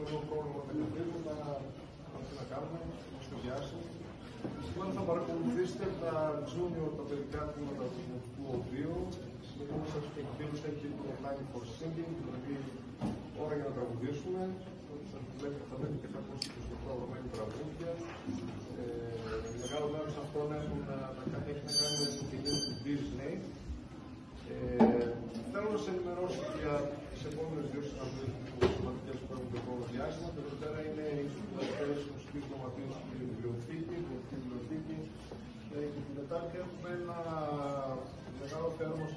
έχουμε εδώ πρόβλημα με τα να τι να κάνουμε, να σχεδιάσει. Σήμερα θα παρακολουθήσετε τα junior, τα παιδικά τμήματα του Δημοτικού Οδείου. Λοιπόν, σας εκδήλω έχει το online for singing, δηλαδή ώρα για να τραγουδήσουμε. Θα βλέπετε, θα βλέπετε και θα ακούσετε στο πρόγραμμα τραγούδια. Ε, μεγάλο μέρος αυτών έχουν να, έχει να κάνει με την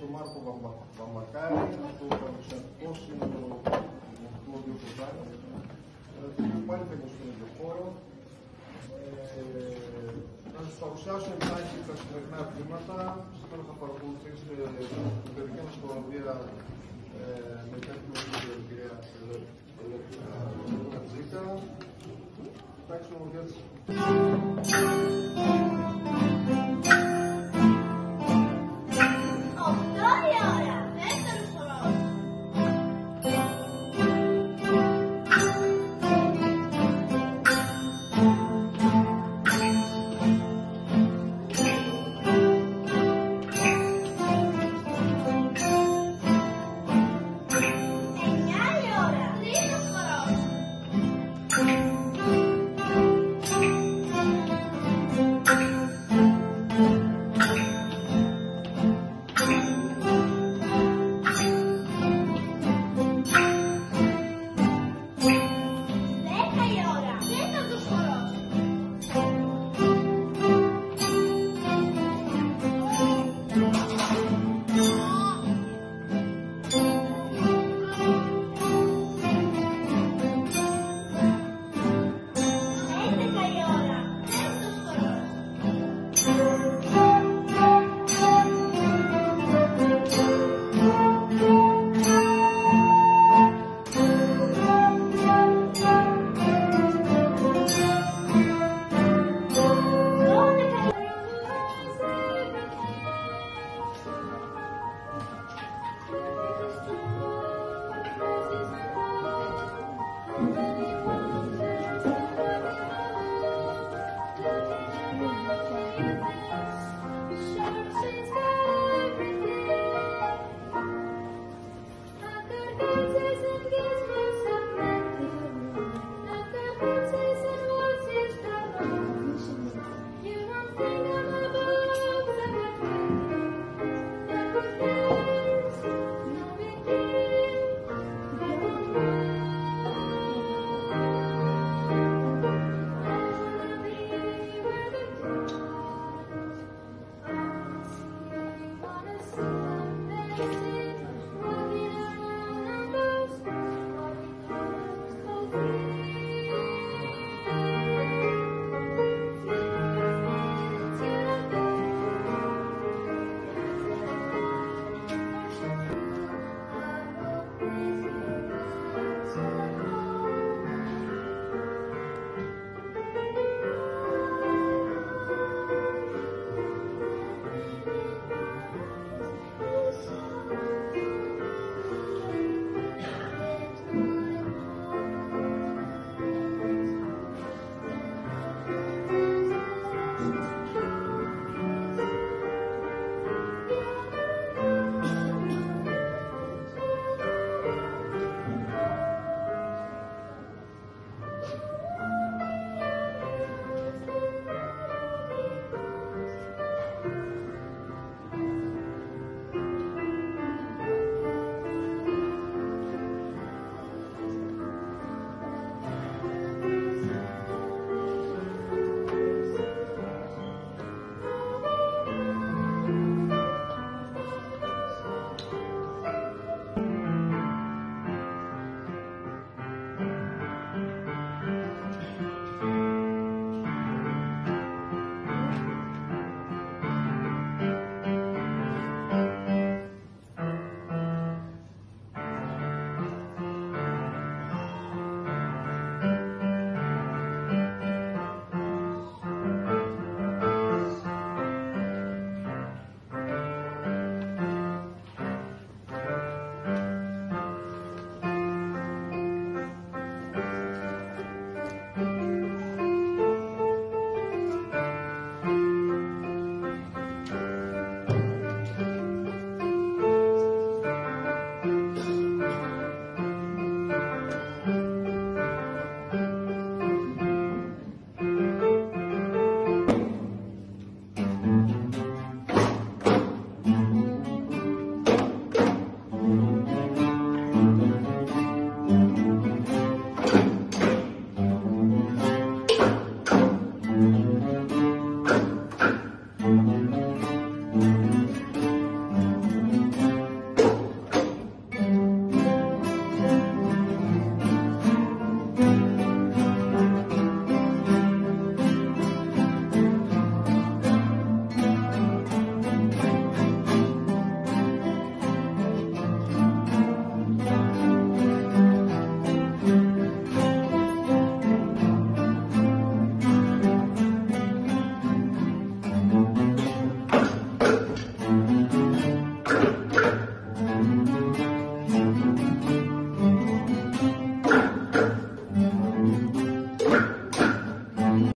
θέαμα στον Μάρκο Βαμακάρη, το Παραδοσιακό Σύνολο του Οδείου Κοζάνη. Το οποίο πάλι θα είναι στον ίδιο χώρο. Ε, να σα παρουσιάσω εντάχει τα σημερινά βήματα. Σήμερα θα παρακολουθήσετε την παιδική μας χοροδία ε, με υπεύθυνο την κυρία Ελεύθερα Τζίκα. Εντάξει,